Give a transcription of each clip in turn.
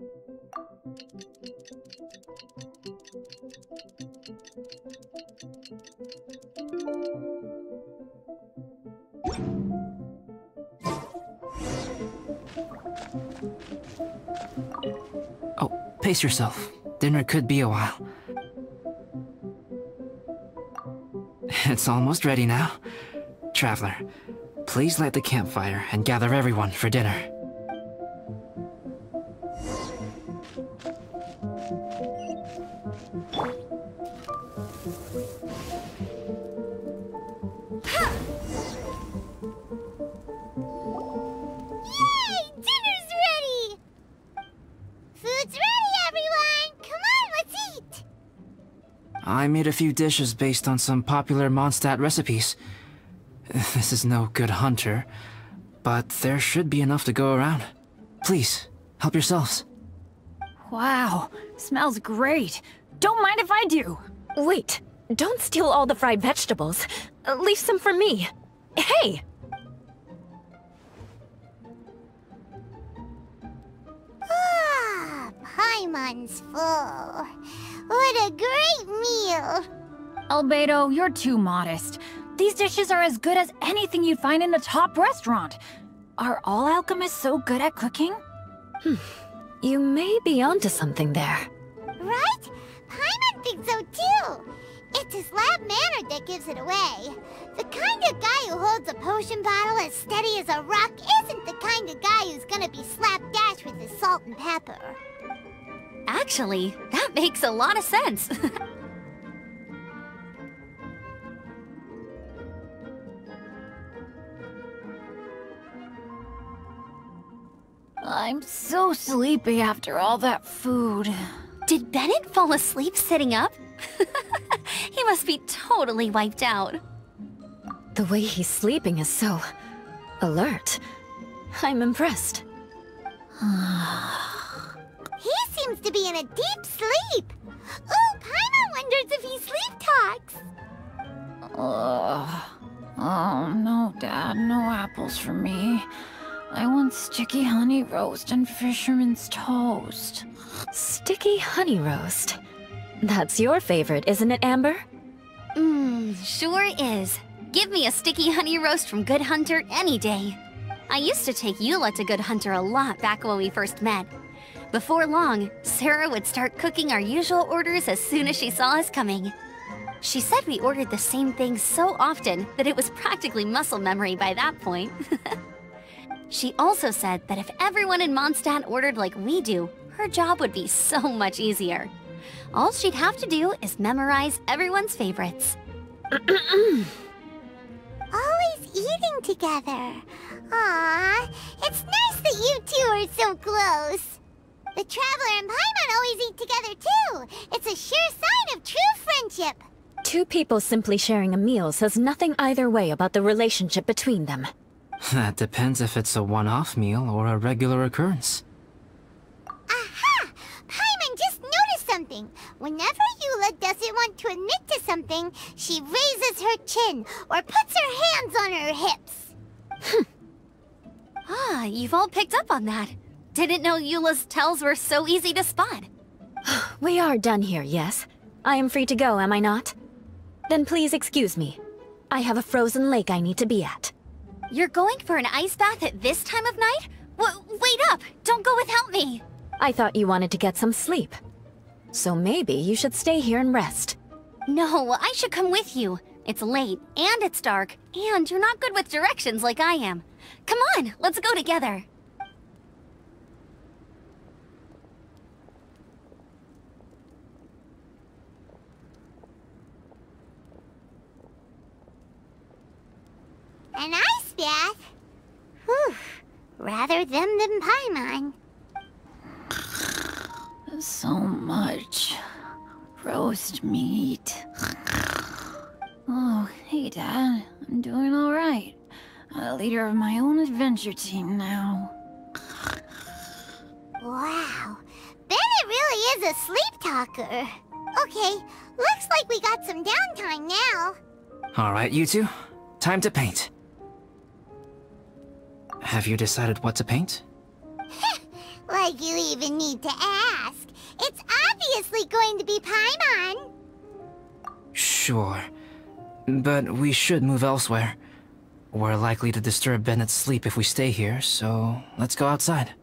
Oh, pace yourself. Dinner could be a while. It's almost ready now. Traveler, please light the campfire and gather everyone for dinner. Food's ready, everyone! Come on, let's eat! I made a few dishes based on some popular Mondstadt recipes. This is no good hunter, but there should be enough to go around. Please, help yourselves. Wow, smells great. Don't mind if I do. Wait, don't steal all the fried vegetables. Uh, Leave some for me. Hey! Paimon's full. What a great meal! Albedo, you're too modest. These dishes are as good as anything you'd find in a top restaurant. Are all alchemists so good at cooking? Hmm. You may be onto something there. Right? Paimon thinks so too! It's his lab manner that gives it away. The kind of guy who holds a potion bottle as steady as a rock isn't the kind of guy who's gonna be slapdash with his salt and pepper. Actually, that makes a lot of sense. I'm so sleepy after all that food. Did Bennett fall asleep sitting up? he must be totally wiped out. The way he's sleeping is so... alert. I'm impressed. He seems to be in a deep sleep. Ooh, Paimon wonders if he sleep talks. Ugh. Oh, no, Dad, no apples for me. I want sticky honey roast and fisherman's toast. Sticky honey roast. That's your favorite, isn't it, Amber? Mmm, sure is. Give me a sticky honey roast from Good Hunter any day. I used to take Eula to Good Hunter a lot back when we first met. Before long, Sara would start cooking our usual orders as soon as she saw us coming. She said we ordered the same thing so often that it was practically muscle memory by that point. she also said that if everyone in Mondstadt ordered like we do, her job would be so much easier. All she'd have to do is memorize everyone's favorites. Always eating together. Aww, it's nice that you two are so close. The Traveler and Paimon always eat together too. It's a sure sign of true friendship. Two people simply sharing a meal says nothing either way about the relationship between them. That depends if it's a one-off meal or a regular occurrence. Aha! Paimon just noticed something. Whenever Eula doesn't want to admit to something, she raises her chin or puts her hands on her hips. Ah, you've all picked up on that. Didn't know Eula's tells were so easy to spot. We are done here, yes? I am free to go, am I not? Then please excuse me. I have a frozen lake I need to be at. You're going for an ice bath at this time of night? W wait up! Don't go without me! I thought you wanted to get some sleep. So maybe you should stay here and rest. No, I should come with you. It's late, and it's dark, and you're not good with directions like I am. Come on, let's go together. An ice bath? Whew. Rather them than Paimon. So much roast meat. Oh, hey, Dad. I'm doing all right. A leader of my own adventure team now. Wow. Bennett really is a sleep talker. Okay, looks like we got some downtime now. Alright, you two. Time to paint. Have you decided what to paint? Like you even need to ask. It's obviously going to be Paimon. Sure. But we should move elsewhere. We're likely to disturb Bennett's sleep if we stay here, so let's go outside.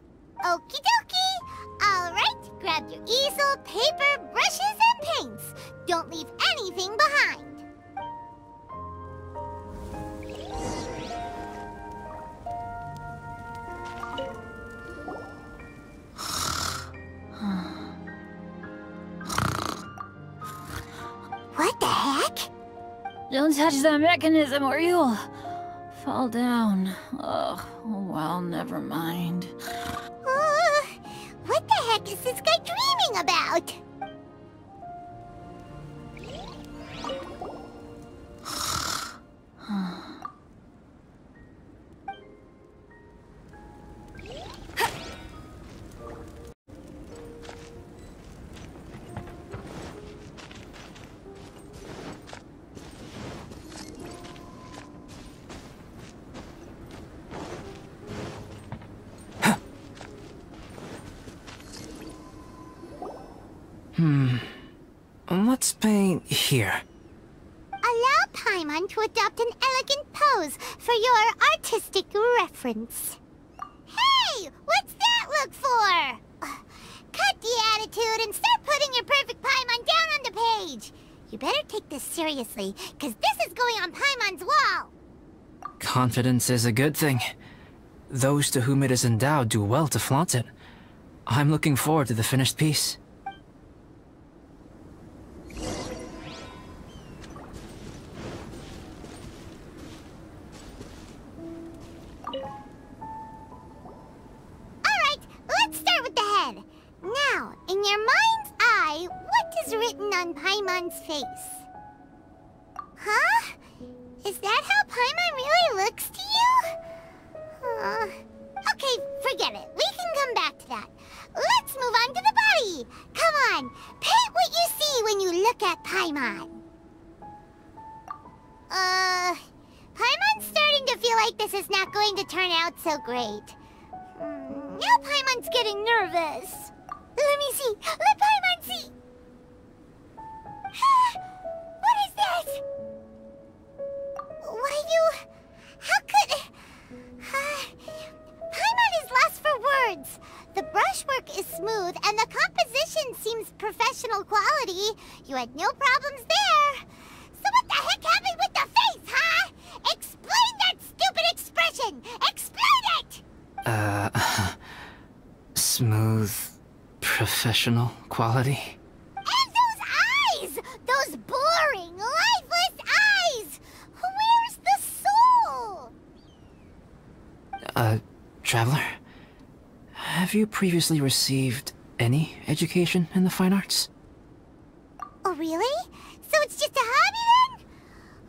Don't touch that mechanism or you'll fall down. Ugh, oh well, never mind. Uh, what the heck is this guy dreaming about? Let's paint here. Allow Paimon to adopt an elegant pose for your artistic reference. Hey! What's that look for? Uh, cut the attitude and start putting your perfect Paimon down on the page. You better take this seriously, because this is going on Paimon's wall. Confidence is a good thing. Those to whom it is endowed do well to flaunt it. I'm looking forward to the finished piece. Is that how Paimon really looks to you? Uh, okay, forget it. We can come back to that. Let's move on to the body. Come on, paint what you see when you look at Paimon. Uh, Paimon's starting to feel like this is not going to turn out so great. Hmm, now Paimon's getting nervous. Let me see. Let Paimon see. Words. The brushwork is smooth and the composition seems professional quality. You had no problems there. So what the heck happened with the face, huh? Explain that stupid expression! Explain it! Uh, smooth, professional quality. And those eyes! Those boring, lifeless eyes! Where's the soul? Uh, traveler? Have you previously received any education in the fine arts? Oh, really? So it's just a hobby then?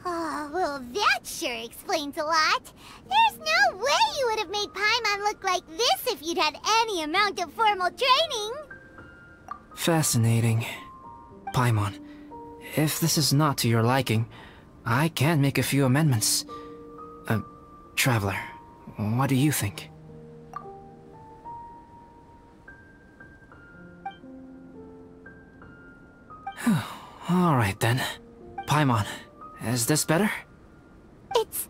Oh, well, that sure explains a lot. There's no way you would have made Paimon look like this if you'd had any amount of formal training. Fascinating. Paimon, if this is not to your liking, I can make a few amendments. Uh, Traveler, what do you think? Alright then. Paimon, is this better? It's...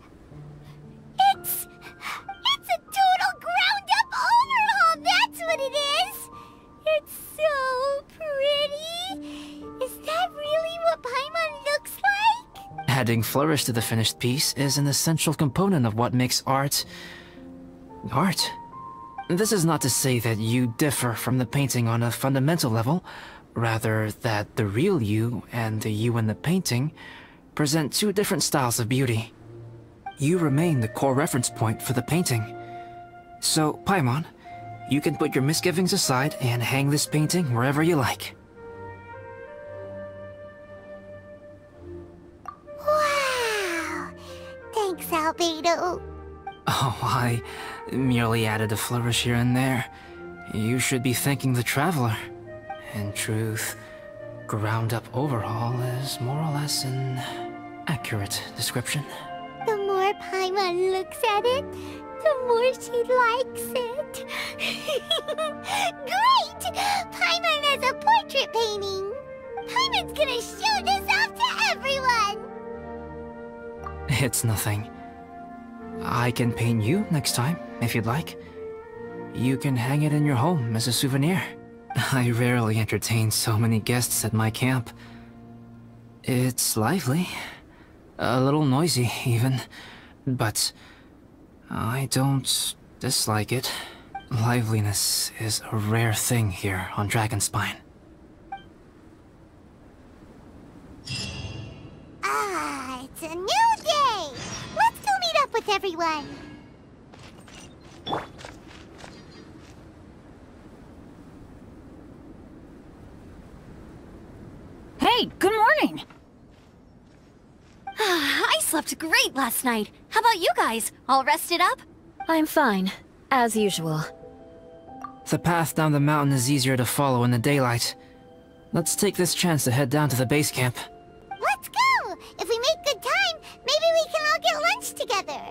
It's... It's a total ground-up overhaul, that's what it is! It's so pretty! Is that really what Paimon looks like? Adding flourish to the finished piece is an essential component of what makes art... art. This is not to say that you differ from the painting on a fundamental level, rather that the real you and the you in the painting present two different styles of beauty. You remain the core reference point for the painting. So, Paimon, you can put your misgivings aside and hang this painting wherever you like. Wow! Thanks, Albedo. Oh, I merely added a flourish here and there. You should be thanking the Traveler. In truth, ground up overhaul is more or less an accurate description. The more Paimon looks at it, the more she likes it. Great! Paimon has a portrait painting! Paimon's gonna show this off to everyone! It's nothing. I can paint you next time, if you'd like. You can hang it in your home as a souvenir. I rarely entertain so many guests at my camp. It's lively. A little noisy, even. But I don't dislike it. Liveliness is a rare thing here on Dragonspine. Ah, it's a new day! Let's go meet up with everyone! Hey, good morning! I slept great last night. How about you guys? All rested up? I'm fine, as usual. The path down the mountain is easier to follow in the daylight. Let's take this chance to head down to the base camp. Let's go! If we make good time, maybe we can all get lunch together!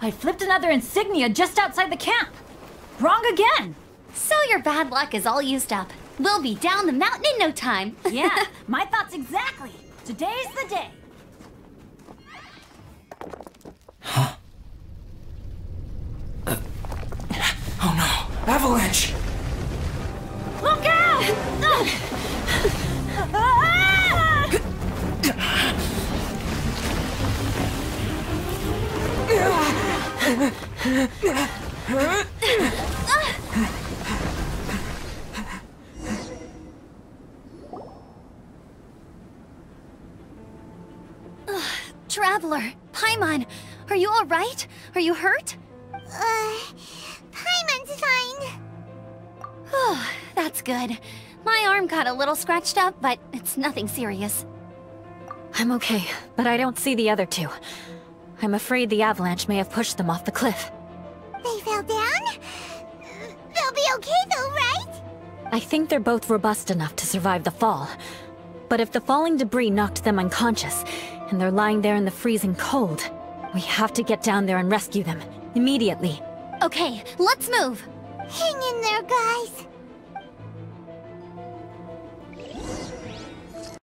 I flipped another insignia just outside the camp! Wrong again! So your bad luck is all used up. We'll be down the mountain in no time. Yeah, my thoughts exactly. Today's the day. Huh? Uh, oh no! Avalanche! Look out! Traveler, Paimon, are you all right? Are you hurt? Uh, Paimon's fine. Oh, that's good. My arm got a little scratched up, but it's nothing serious. I'm okay, but I don't see the other two. I'm afraid the avalanche may have pushed them off the cliff. They fell down? They'll be okay though, right? I think they're both robust enough to survive the fall. But if the falling debris knocked them unconscious, and they're lying there in the freezing cold, we have to get down there and rescue them, immediately. Okay, let's move. Hang in there, guys.